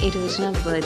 It was not good.